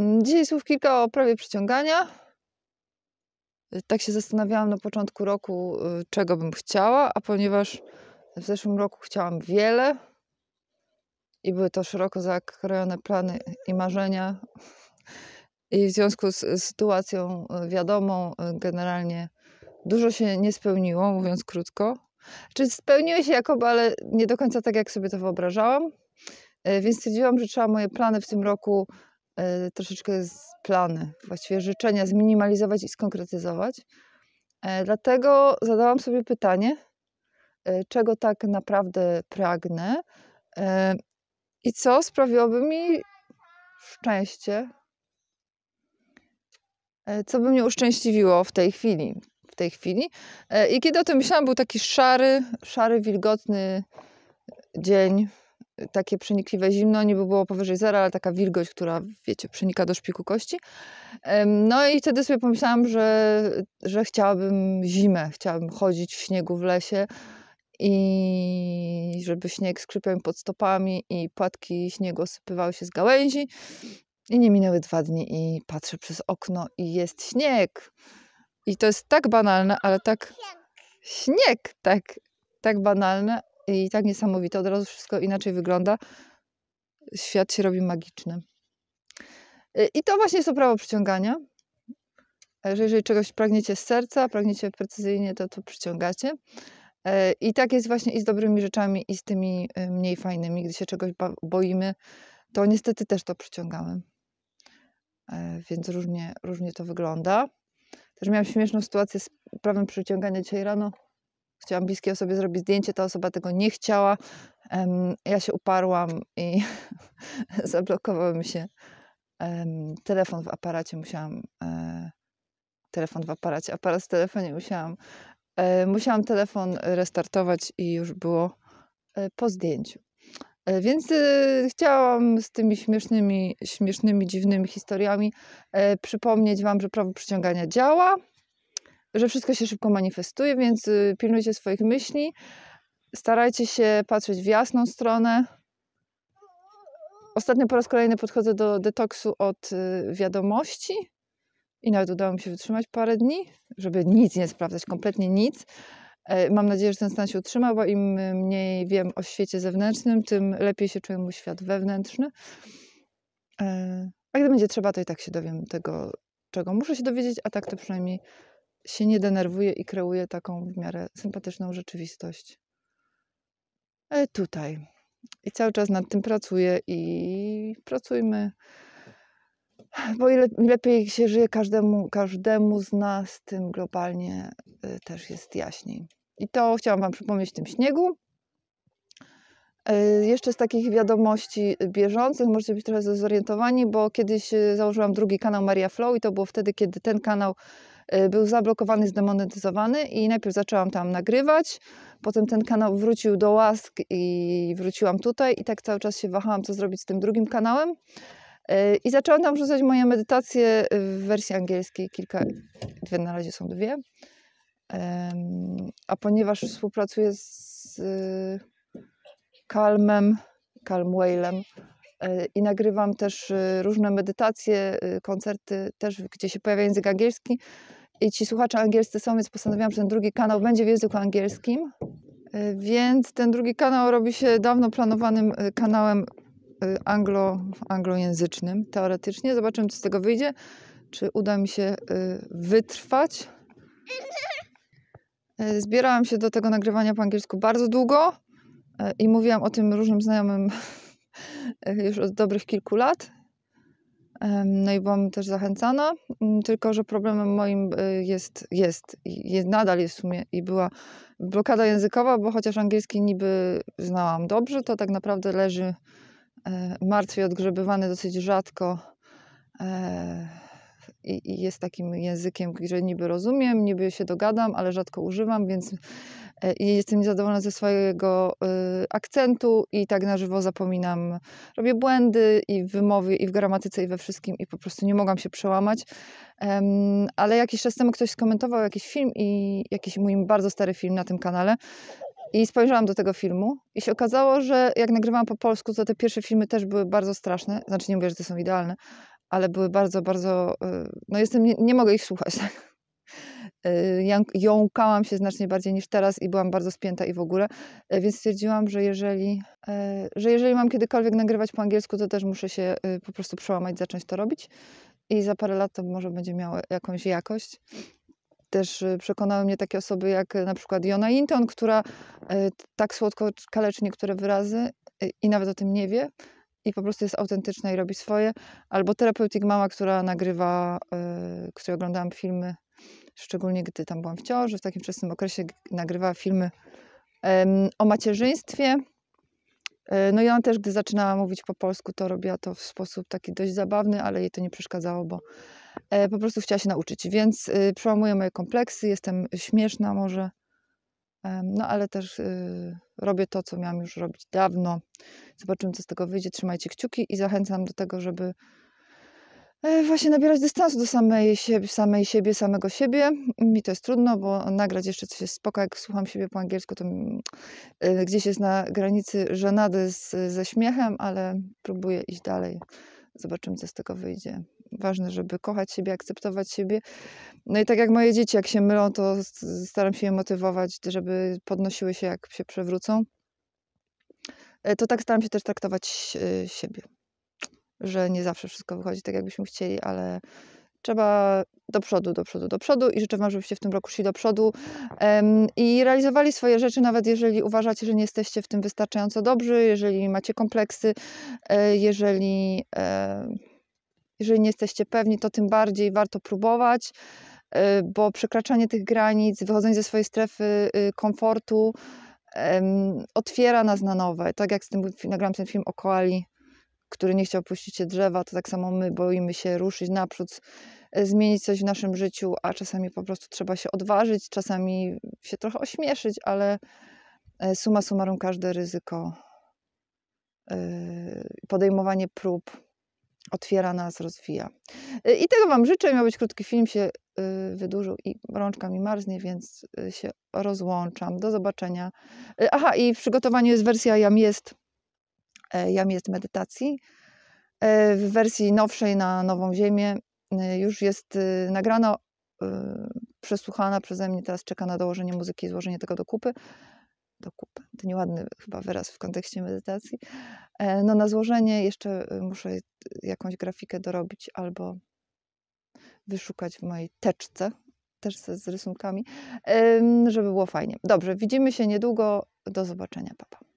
Dzisiaj słów kilka o prawie przyciągania. Tak się zastanawiałam na początku roku, y, czego bym chciała, a ponieważ w zeszłym roku chciałam wiele i były to szeroko zakrojone plany i marzenia, i w związku z sytuacją y, wiadomą, y, generalnie dużo się nie spełniło, mówiąc krótko. Czy spełniły się jakoby, ale nie do końca tak, jak sobie to wyobrażałam. Więc stwierdziłam, że trzeba moje plany w tym roku troszeczkę z plany, właściwie życzenia zminimalizować i skonkretyzować. E, Dlatego zadałam sobie pytanie, y, czego tak naprawdę pragnę i co sprawiłoby mi szczęście, co by mnie uszczęśliwiło w tej chwili. W tej chwili. I kiedy o tym myślałam, był taki szary, szary, wilgotny dzień, y, takie przenikliwe zimno, niby było powyżej zera, ale taka wilgoć, która, wiecie, przenika do szpiku kości. No i wtedy sobie pomyślałam, że, że chciałabym zimę, chciałabym chodzić w śniegu w lesie i żeby śnieg skrzypiał mi pod stopami i płatki śniegu osypywały się z gałęzi. I nie minęły dwa dni i patrzę przez okno i jest śnieg. I to jest tak banalne, ale tak śnieg, tak, tak banalne i tak niesamowite. Od razu wszystko inaczej wygląda. Świat się robi magiczny. Y, I to właśnie jest to prawo przyciągania. E, Że jeżeli czegoś pragniecie z serca, pragniecie precyzyjnie, to to przyciągacie. E, I tak jest właśnie i z dobrymi rzeczami, i z tymi y, mniej fajnymi. Gdy się czegoś boimy, to niestety też to przyciągamy. E, Więc różnie, różnie to wygląda. Też miałam śmieszną sytuację z prawem przyciągania dzisiaj rano. Chciałam bliskiej osobie zrobić zdjęcie, ta osoba tego nie chciała. Ja się uparłam i zablokował mi się telefon w aparacie. Musiałam e, telefon w aparacie, aparat w telefonie musiałam. E, musiałam telefon restartować i już było e, po zdjęciu. Więc chciałam z tymi śmiesznymi, śmiesznymi, dziwnymi historiami przypomnieć Wam, że prawo przyciągania działa, że wszystko się szybko manifestuje, więc y, pilnujcie swoich myśli. Starajcie się patrzeć w jasną stronę. Ostatnio po raz kolejny podchodzę do detoksu od y, wiadomości i nawet udało mi się wytrzymać parę dni, żeby nic nie sprawdzać, kompletnie nic. E, Mam nadzieję, że ten stan się utrzyma, bo im y, mniej wiem o świecie zewnętrznym, tym lepiej się czuję mój świat wewnętrzny. E, A gdy będzie trzeba, to i tak się dowiem tego, czego muszę się dowiedzieć, a tak to przynajmniej się nie denerwuję i kreuję taką w miarę sympatyczną rzeczywistość. E, Tutaj. I cały czas nad tym pracuję i pracujmy. Bo ile lepiej się żyje każdemu, każdemu z nas, tym globalnie y, też jest jaśniej. I to chciałam Wam przypomnieć w tym śniegu. Y, Jeszcze z takich wiadomości bieżących możecie być trochę zorientowani, bo kiedyś y, założyłam drugi kanał Maria Flow i to było wtedy, kiedy ten kanał był zablokowany, zdemonetyzowany i najpierw zaczęłam tam nagrywać, potem ten kanał wrócił do łask i wróciłam tutaj i tak cały czas się wahałam, co zrobić z tym drugim kanałem. Y, I zaczęłam tam wrzucać moje medytacje w wersji angielskiej, kilka, dwie na razie są dwie. A ponieważ współpracuję z y, Calmem, Calm y, i nagrywam też y, różne medytacje, y, koncerty też, gdzie się pojawia język angielski i ci słuchacze angielscy są, więc postanowiłam, że ten drugi kanał będzie w języku angielskim. Y, Więc ten drugi kanał robi się dawno planowanym y, kanałem y, anglo, anglojęzycznym, teoretycznie. Zobaczymy, co z tego wyjdzie. Czy uda mi się wytrwać. Zbierałam się do tego nagrywania po angielsku bardzo długo i mówiłam o tym różnym znajomym już od dobrych kilku lat. No i byłam też zachęcana, mm, tylko że problemem moim y, jest, jest, jest, nadal jest w sumie i była blokada językowa, bo chociaż angielski niby znałam dobrze, to tak naprawdę leży e, martwy, odgrzebywany dosyć rzadko e, i, jest takim językiem, że niby rozumiem, niby się dogadam, ale rzadko używam, więc e, jestem niezadowolona ze swojego y, akcentu i tak na żywo zapominam. Robię błędy i w wymowie, i w gramatyce, i we wszystkim i po prostu nie mogłam się przełamać. Em, ale jakiś czas temu ktoś skomentował jakiś film i jakiś mój bardzo stary film na tym kanale i spojrzałam do tego filmu i się okazało, że jak nagrywałam po polsku, to te pierwsze filmy też były bardzo straszne. Znaczy nie mówię, że te są idealne, ale były bardzo, bardzo. y, No jestem, nie, nie mogę ich słuchać. Tak? Y, ją- Jąkałam się znacznie bardziej niż teraz i byłam bardzo spięta i w ogóle, y, więc stwierdziłam, że jeżeli, y, że jeżeli mam kiedykolwiek nagrywać po angielsku, to też muszę się po prostu przełamać, zacząć to robić i za parę lat to może będzie miało jakąś jakość. Też przekonały mnie takie osoby jak na przykład Jona Inton, która tak słodko kaleczy niektóre wyrazy i nawet o tym nie wie i po prostu jest autentyczna i robi swoje. Albo Therapeutic Mama, która nagrywa, której oglądałam filmy, szczególnie gdy tam byłam w ciąży, w takim wczesnym okresie nagrywała filmy o macierzyństwie. E, No i ona też, gdy zaczynała mówić po polsku, to robiła to w sposób taki dość zabawny, ale jej to nie przeszkadzało, bo e, po prostu chciała się nauczyć. Więc y, przełamuję moje kompleksy, jestem śmieszna może, no ale też y, robię to, co miałam już robić dawno. Zobaczymy, co z tego wyjdzie. Trzymajcie kciuki i zachęcam do tego, żeby właśnie nabierać dystansu do samej siebie, samej siebie, samego siebie. Mi to jest trudno, bo nagrać jeszcze coś jest spoko, jak słucham siebie po angielsku, to y, gdzieś jest na granicy żenady z, ze śmiechem, ale próbuję iść dalej. Zobaczymy, co z tego wyjdzie. Ważne, żeby kochać siebie, akceptować siebie. No i tak jak moje dzieci, jak się mylą, to staram się je motywować, żeby podnosiły się, jak się przewrócą. E, To tak staram się też traktować siebie, że nie zawsze wszystko wychodzi tak, jakbyśmy chcieli, ale trzeba do przodu, do przodu, do przodu i życzę Wam, żebyście w tym roku szli do przodu em, i realizowali swoje rzeczy, nawet jeżeli uważacie, że nie jesteście w tym wystarczająco dobrzy, jeżeli macie kompleksy, e, jeżeli, e, jeżeli nie jesteście pewni, to tym bardziej warto próbować, e, bo przekraczanie tych granic, wychodzenie ze swojej strefy y, komfortu em, otwiera nas na nowe. Tak jak z tym nagrałam ten film o koali, który nie chciał puścić się drzewa, to tak samo my boimy się ruszyć naprzód, e, zmienić coś w naszym życiu, a czasami po prostu trzeba się odważyć, czasami się trochę ośmieszyć, ale e, summa summarum każde ryzyko, e, podejmowanie prób otwiera nas, rozwija. I tego Wam życzę. Miał być krótki film, się wydłużył i rączka mi marznie, więc się rozłączam. Do zobaczenia. Aha, i w przygotowaniu jest wersja Jam jest, Jam jest medytacji. E, W wersji nowszej na Nową Ziemię e, już jest e, nagrana, e, przesłuchana przeze mnie. Teraz czeka na dołożenie muzyki i złożenie tego do kupy. Do kupy. To nieładny chyba wyraz w kontekście medytacji. E, No na złożenie jeszcze e, muszę jakąś grafikę dorobić albo wyszukać w mojej teczce, teczce z rysunkami, żeby było fajnie. Dobrze, widzimy się niedługo. Do zobaczenia, papa.